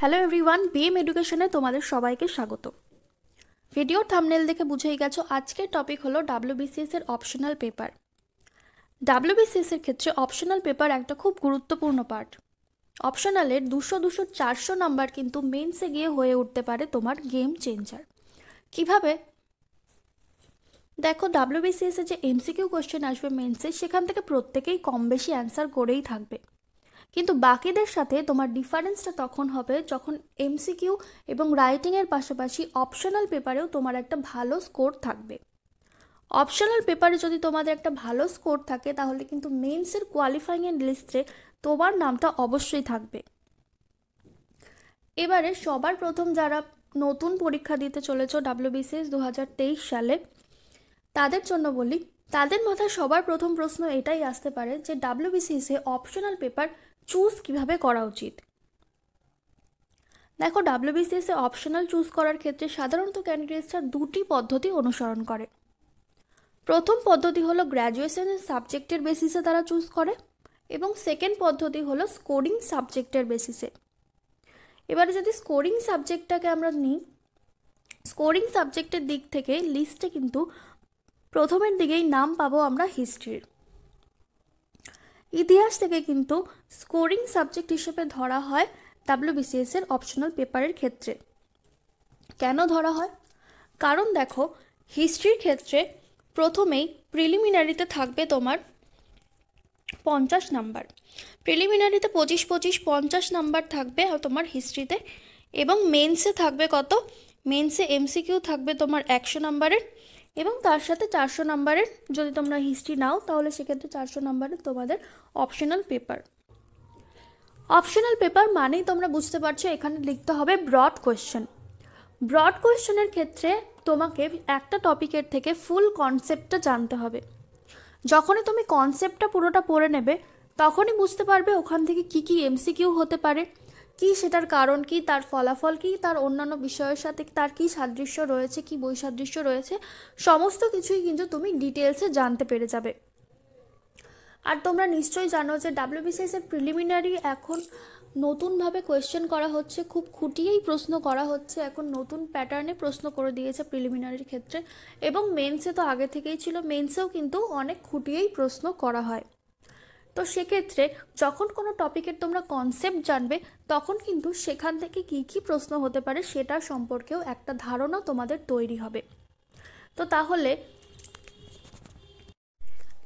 Hello everyone BM এডুকেশনে তোমাদের সবাইকে স্বাগত। ভিডিও থামনেল দেখে বুঝেই গেছো, আজকের টপিক হলো ডাব্লিউবিসিএস এর অপশনাল পেপার ডাব্লিউবিসিএস এর ক্ষেত্রে অপশনাল পেপার একটা খুব গুরুত্বপূর্ণ পার্ট অপশনালের দুশো দুশো চারশো নাম্বার কিন্তু মেন্সে গিয়ে হয়ে উঠতে পারে তোমার গেম চেঞ্জার কীভাবে? দেখো ডাব্লিউবিসিএস এর যে এমসিকিউ কোশ্চেন আসবে মেন্সে সেখান থেকে প্রত্যেকেই কম বেশি অ্যান্সার করেই থাকবে। কিন্তু বাকিদের সাথে তোমার ডিফারেন্সটা তখন হবে যখন এমসিকিউ এবং রাইটিংয়ের পাশাপাশি অপশনাল পেপারেও তোমার একটা ভালো স্কোর থাকবে। অপশনাল পেপারে যদি তোমাদের একটা ভালো স্কোর থাকে, তাহলে কিন্তু মেন্সের কোয়ালিফাইংয়ের লিস্টে তোমার নামটা অবশ্যই থাকবে। এবারে সবার প্রথম যারা নতুন পরীক্ষা দিতে চলেছ ডাব্লিউবিসিএস দু হাজার তেইশ সালে, তাদের জন্য বলি, তাদের মাথায় সবার প্রথম প্রশ্ন এটাই আসতে পারে যে ডাব্লিউবিসিএসে অপশনাল পেপার চুজ কীভাবে করা উচিত? দেখো ডাব্লিউবিসিএস অপশনাল চুজ করার ক্ষেত্রে সাধারণত ক্যান্ডিডেটসরা দুটি পদ্ধতি অনুসরণ করে। প্রথম পদ্ধতি হলো গ্র্যাজুয়েশনের সাবজেক্টের বেসিসে তারা চুজ করে এবং সেকেন্ড পদ্ধতি হলো স্কোরিং সাবজেক্টের বেসিসে এবারে যদি স্কোরিং সাবজেক্টটাকে আমরা নিই স্কোরিং সাবজেক্টের দিক থেকে লিস্টে কিন্তু প্রথমের দিকেই নাম পাবো আমরা হিস্ট্রির ইতিহাস থেকে কিন্তু স্কোরিং সাবজেক্ট হিসেবে ধরা হয় ডাব্লিউবিসিএস এর অপশনাল পেপারের ক্ষেত্রে। কেন ধরা হয়? কারণ দেখো হিস্ট্রির ক্ষেত্রে প্রথমেই প্রিলিমিনারিতে থাকবে তোমার পঞ্চাশ নাম্বার প্রিলিমিনারিতে পঁচিশ পঁচিশ, পঞ্চাশ নাম্বার থাকবে তোমার হিস্ট্রিতে এবং মেন্সে থাকবে কত? মেন্সে এমসিকিউ থাকবে তোমার একশো নাম্বারের এবং তার সাথে চারশো নাম্বারের যদি তোমরা হিস্ট্রি নাও, তাহলে সেক্ষেত্রে চারশো নাম্বারের তোমাদের অপশনাল পেপার অপশনাল পেপার মানেই তোমরা বুঝতে পারছ এখানে লিখতে হবে ব্রড কোয়েশ্চেন ব্রড কোয়েশ্চেনের ক্ষেত্রে তোমাকে একটা টপিকের থেকে ফুল কনসেপ্টটা জানতে হবে। যখনই তুমি কনসেপ্টটা পুরোটা পড়ে নেবে, তখনই বুঝতে পারবে ওখান থেকে কি কি এমসিকিউ হতে পারে। কি সেটার কারণ কি, তার ফলাফল কি, তার অন্যান্য বিষয়ের সাথে তার কি সাদৃশ্য রয়েছে, কি বৈসাদৃশ্য রয়েছে, সমস্ত কিছুই কিন্তু তুমি ডিটেলসে জানতে পেরে যাবে। আর তোমরা নিশ্চয়ই জানো যে ডাব্লিউবিসিএস প্রিলিমিনারি এখন নতুনভাবে কোয়েশ্চেন করা হচ্ছে, খুব খুঁটিয়েই প্রশ্ন করা হচ্ছে, এখন নতুন প্যাটার্নে প্রশ্ন করে দিয়েছে প্রিলিমিনারির ক্ষেত্রে। এবং মেন্সে তো আগে থেকেই ছিল মেন্সেও কিন্তু অনেক খুঁটিয়েই প্রশ্ন করা হয়। তো সেক্ষেত্রে যখন কোনো টপিকের তোমরা কনসেপ্ট জানবে, তখন কিন্তু সেখান থেকে কী কী প্রশ্ন হতে পারে সেটার সম্পর্কেও একটা ধারণা তোমাদের তৈরি হবে। তো তাহলে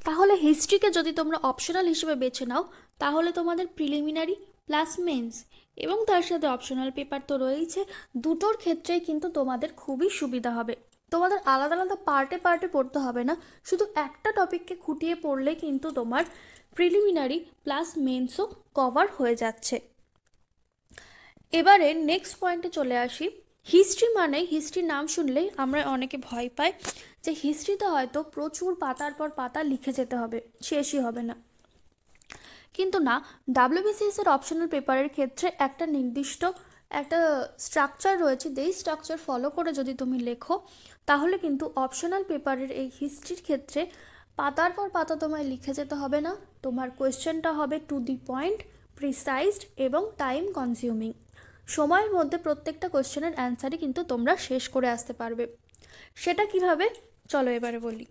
তাহলে হিস্ট্রিকে যদি তোমরা অপশনাল হিসেবে বেছে নাও, তাহলে তোমাদের প্রিলিমিনারি প্লাস মেন্স এবং তার সাথে অপশনাল পেপার তো রয়েছে দুটোর ক্ষেত্রেই কিন্তু তোমাদের খুবই সুবিধা হবে। তোমাদের আলাদা আলাদা পার্টে পার্টে পড়তে হবে না। শুধু একটা টপিককে খুঁটিয়ে পড়লে কিন্তু তোমার প্রিলিমিনারি প্লাস মেন্সও কভার হয়ে যাচ্ছে। এবারে নেক্সট পয়েন্টে চলে আসি। হিস্ট্রি মানে হিস্ট্রির নাম শুনলেই আমরা অনেকে ভয় পাই যে হিস্ট্রিতে হয়তো প্রচুর পাতার পর পাতা লিখে যেতে হবে, শেষই হবে না। কিন্তু না ডাব্লিউবিসিএস এর অপশনাল পেপারের ক্ষেত্রে একটা নির্দিষ্ট একটা স্ট্রাকচার রয়েছে, যেই স্ট্রাকচার ফলো করে যদি তুমি লেখো, তাহলে কিন্তু অপশনাল পেপারের এই হিস্ট্রির ক্ষেত্রে পাতার পর পাতা তোমায় লিখে যেতে হবে না। তোমার কোয়েশ্চেনটা হবে টু দি পয়েন্ট প্রিসাইজড এবং টাইম কনজিউমিং সময়ের মধ্যে প্রত্যেকটা কোয়েশ্চেনের অ্যান্সারই কিন্তু তোমরা শেষ করে আসতে পারবে। সেটা কীভাবে? চলো এবারে বলি।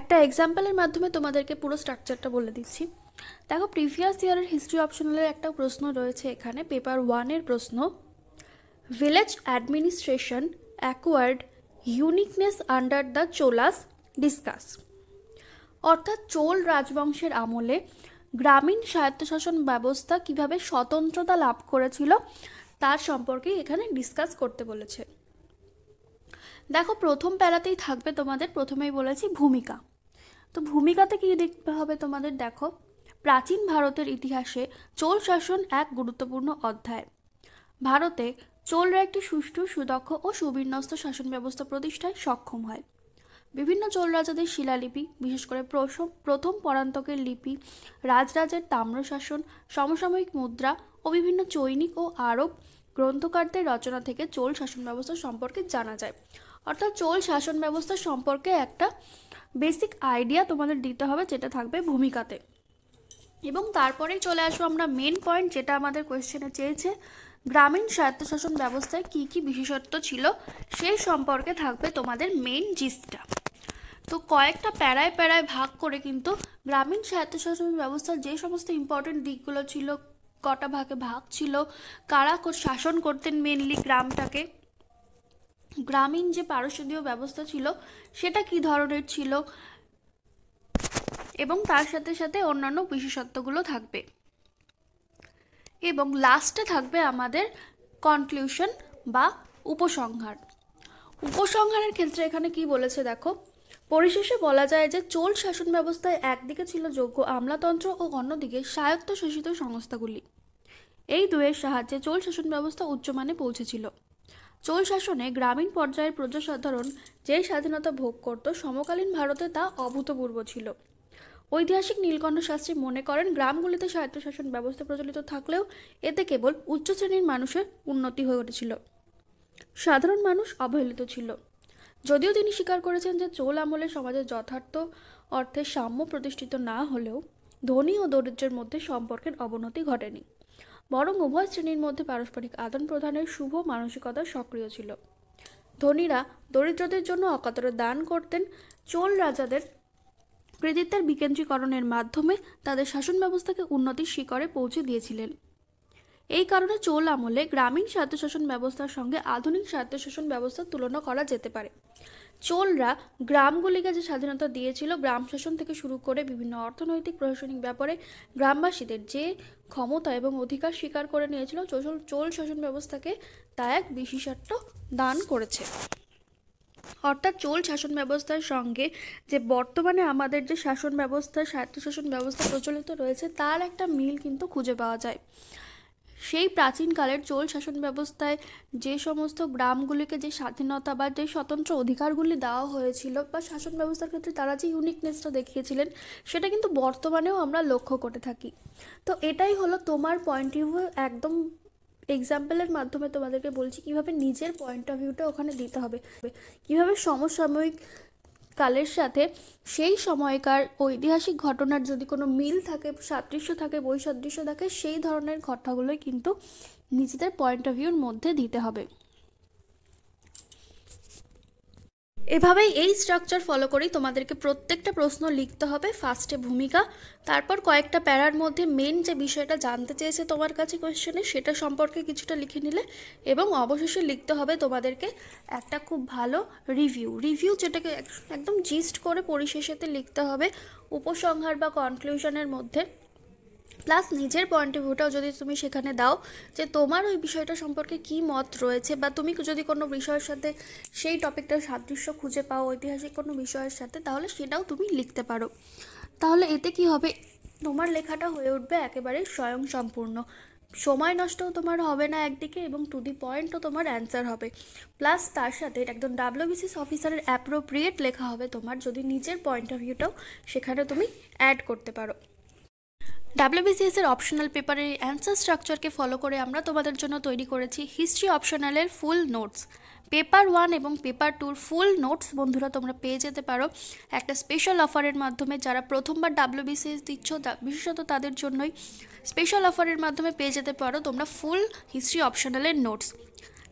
একটা এক্সাম্পলের মাধ্যমে তোমাদেরকে পুরো স্ট্রাকচারটা বলে দিচ্ছি। দেখো প্রিভিয়াস ইয়ারের হিস্ট্রি অপশনালের একটা প্রশ্ন রয়েছে এখানে পেপার ওয়ানের প্রশ্ন। Village administration acquired uniqueness under the Cholas discuss অর্থাৎ চোল রাজবংশের আমলে গ্রামীণ স্বায়ত্তশাসন ব্যবস্থা কীভাবে স্বতন্ত্রতা লাভ করেছিল, তার সম্পর্কে এখানে ডিসকাস করতে বলেছে। দেখো, প্রথম প্যারাতেই থাকবে তোমাদের, প্রথমেই বলেছি ভূমিকা। তো ভূমিকাতে কী দেখতে হবে তোমাদের, দেখো। প্রাচীন ভারতের ইতিহাসে চোল শাসন এক গুরুত্বপূর্ণ অধ্যায়। ভারতে চোলরা একটি সুষ্ঠু, সুদক্ষ ও সুবিন্যস্ত শাসন ব্যবস্থা প্রতিষ্ঠায় সক্ষম হয়। বিভিন্ন চোল রাজাদের শিলালিপি, বিশেষ করে প্রথম পরান্তকের লিপি, রাজরাজের তাম্রশাসন সমসাময়িক মুদ্রা ও বিভিন্ন চৈনিক ও আরব গ্রন্থকারদের রচনা থেকে চোল শাসন ব্যবস্থা সম্পর্কে জানা যায়। অর্থাৎ চোল শাসন ব্যবস্থা সম্পর্কে একটা বেসিক আইডিয়া তোমাদের দিতে হবে, যেটা থাকবে ভূমিকাতে। এবং তারপরেই চলে আসব আমরা মেন পয়েন্ট যেটা আমাদের কোয়েশ্চেনে চেয়েছে, গ্রামীণ স্বায়ত্তশাসন ব্যবস্থায় কি কি বিশেষত্ব ছিল সেই সম্পর্কে থাকবে তোমাদের মেন জিস্টটা তো কয়েকটা প্যারায় প্যারায় ভাগ করে কিন্তু গ্রামীণ স্বায়ত্তশাসন ব্যবস্থার যে সমস্ত ইম্পর্টেন্ট দিকগুলো ছিল, কটা ভাগে ভাগ ছিল, কারা শাসন করতেন মেনলি গ্রামটাকে, গ্রামীণ যে পারস্যদীয় ব্যবস্থা ছিল, সেটা কি ধরনের ছিল এবং তার সাথে সাথে অন্যান্য বিশেষত্বগুলো থাকবে। এবং লাস্টে থাকবে আমাদের কনক্লিউশন বা উপসংহার। উপসংহারের ক্ষেত্রে এখানে কি বলেছে দেখো, পরিশেষে বলা যায় যে চোল শাসন ব্যবস্থায় একদিকে ছিল যোগ্য আমলাতন্ত্র ও অন্যদিকে স্বায়ত্তশাসিত সংস্থাগুলি। এই দুয়ের সাহায্যে চোল শাসন ব্যবস্থা উচ্চমানে পৌঁছেছিল। চোল শাসনে গ্রামীণ পর্যায়ের প্রজাসাধারণ যে স্বাধীনতা ভোগ করত, সমকালীন ভারতে তা অভূতপূর্ব ছিল। ঐতিহাসিক নীলকণ্ঠ শাস্ত্রী মনে করেন, গ্রামগুলিতে স্বায়ত্তশাসন ব্যবস্থা প্রচলিত থাকলেও এতে কেবল উচ্চ শ্রেণির মানুষের উন্নতি হয়ে উঠেছিল। সাধারণ মানুষ অবহেলিত ছিল। যদিও তিনি স্বীকার করেছেন যে চোল আমলে সমাজের যথার্থ অর্থে সাম্য প্রতিষ্ঠিত না হলেও ধনী ও দরিদ্রের মধ্যে সম্পর্কের অবনতি ঘটেনি। বরং উভয় শ্রেণির মধ্যে পারস্পরিক আদান প্রদানের শুভ মানসিকতা সক্রিয় ছিল। ধনীরা দরিদ্রদের জন্য অকাতরে দান করতেন, চোল রাজাদের কৃতিত্বের বিকেন্দ্রীকরণের মাধ্যমে তাদের শাসন ব্যবস্থাকে উন্নতির শিখরে পৌঁছে দিয়েছিলেন। এই কারণে চোল আমলে গ্রামীণ স্বায়ত্তশাসন ব্যবস্থার সঙ্গে আধুনিক স্বায়ত্তশাসন ব্যবস্থার তুলনা করা যেতে পারে। চোলরা গ্রামগুলিকে যে স্বাধীনতা দিয়েছিল, গ্রাম শাসন থেকে শুরু করে বিভিন্ন অর্থনৈতিক, প্রশাসনিক ব্যাপারে গ্রামবাসীদের যে ক্ষমতা এবং অধিকার স্বীকার করে নিয়েছিল, চোল চোল শাসন ব্যবস্থাকে তা এক বিশেষত্ব দান করেছে। অর্থাৎ চোল শাসন ব্যবস্থার সঙ্গে যে বর্তমানে আমাদের যে শাসন ব্যবস্থা স্বায়ত্তশাসন ব্যবস্থা প্রচলিত রয়েছে, তার একটা মিল কিন্তু খুঁজে পাওয়া যায়। সেই প্রাচীনকালের চোল শাসন ব্যবস্থায় যে সমস্ত গ্রামগুলিকে যে স্বাধীনতা বা যে স্বতন্ত্র অধিকারগুলি দেওয়া হয়েছিল বা শাসন ব্যবস্থার ক্ষেত্রে তারা যে ইউনিকনেসটা দেখিয়েছিলেন, সেটা কিন্তু বর্তমানেও আমরা লক্ষ্য করে থাকি। তো এটাই হলো তোমার পয়েন্ট অফ ভিউ একদম এক্সাম্পলের মাধ্যমে তোমাদেরকে বলছি কীভাবে নিজের পয়েন্ট অফ ভিউটা ওখানে দিতে হবে। কীভাবে সমসাময়িক কালের সাথে সেই সময়কার ঐতিহাসিক ঘটনার যদি কোনো মিল থাকে, সাদৃশ্য থাকে, বৈসাদৃশ্য থাকে, সেই ধরনের ঘটনাগুলোই কিন্তু নিজেদের পয়েন্ট অফ ভিউর মধ্যে দিতে হবে। এভাবেই এই স্ট্রাকচার ফলো করেই তোমাদেরকে প্রত্যেকটা প্রশ্ন লিখতে হবে ফার্স্টে ভূমিকা, তারপর কয়েকটা প্যারার মধ্যে মেন যে বিষয়টা জানতে চেয়েছে তোমার কাছে কোয়েশ্চেনে সেটা সম্পর্কে কিছুটা লিখে নিলে এবং অবশেষে লিখতে হবে তোমাদেরকে একটা খুব ভালো রিভিউ রিভিউ যেটাকে একদম জিস্ট করে পরিশেষেতে লিখতে হবে, উপসংহার বা কনক্লুশনের মধ্যে। প্লাস নিজের পয়েন্ট অফ ভিউটাও যদি তুমি সেখানে দাও, যে তোমার ওই বিষয়টা সম্পর্কে কি মত রয়েছে বা তুমি যদি কোনো বিষয়ের সাথে সেই টপিকটার সাদৃশ্য খুঁজে পাও, ঐতিহাসিক কোনো বিষয়ের সাথে, তাহলে সেটাও তুমি লিখতে পারো। তাহলে এতে কি হবে? তোমার লেখাটা হয়ে উঠবে একেবারে স্বয়ং সম্পূর্ণ সময় নষ্টও তোমার হবে না একদিকে এবং টু দি পয়েন্টও তোমার অ্যান্সার হবে। প্লাস তার সাথে একদম ডাব্লিউবিসিএস অফিসারের অ্যাপ্রোপ্রিয়েট লেখা হবে তোমার যদি নিজের পয়েন্ট অফ ভিউটাও সেখানে তুমি অ্যাড করতে পারো। ডাব্লিউবিসিএস এর অপশনাল পেপারের অ্যান্সার স্ট্রাকচারকে ফলো করে আমরা তোমাদের জন্য তৈরি করেছি হিস্ট্রি অপশনালের ফুল নোটস পেপার ওয়ান এবং পেপার টুর ফুল নোটস বন্ধুরা তোমরা পেয়ে যেতে পারো। একটা স্পেশাল অফারের মাধ্যমে যারা প্রথমবার ডাব্লিউবিসিএস দিচ্ছ বিশেষত তাদের জন্যই স্পেশাল অফারের মাধ্যমে পেয়ে যেতে পারো তোমরা ফুল হিস্ট্রি অপশনালের নোটস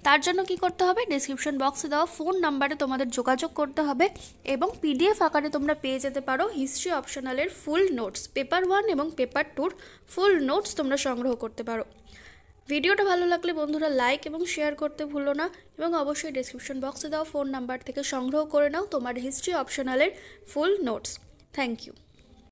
তার জন্য কি করতে হবে? ডিসক্রিপশন বক্সে দেওয়া ফোন নাম্বারে তোমাদের যোগাযোগ করতে হবে এবং পিডিএফ আকারে তোমরা পেয়ে যেতে পারো হিস্ট্রি অপশনালের ফুল নোটস পেপার ওয়ান এবং পেপার টুর ফুল নোটস তোমরা সংগ্রহ করতে পারো। ভিডিওটা ভালো লাগলে বন্ধুরা লাইক এবং শেয়ার করতে ভুলো না এবং অবশ্যই ডিসক্রিপশন বক্সে দেওয়া ফোন নাম্বার থেকে সংগ্রহ করে নাও তোমার হিস্ট্রি অপশনালের ফুল নোটস থ্যাংক ইউ